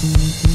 Mm-hmm.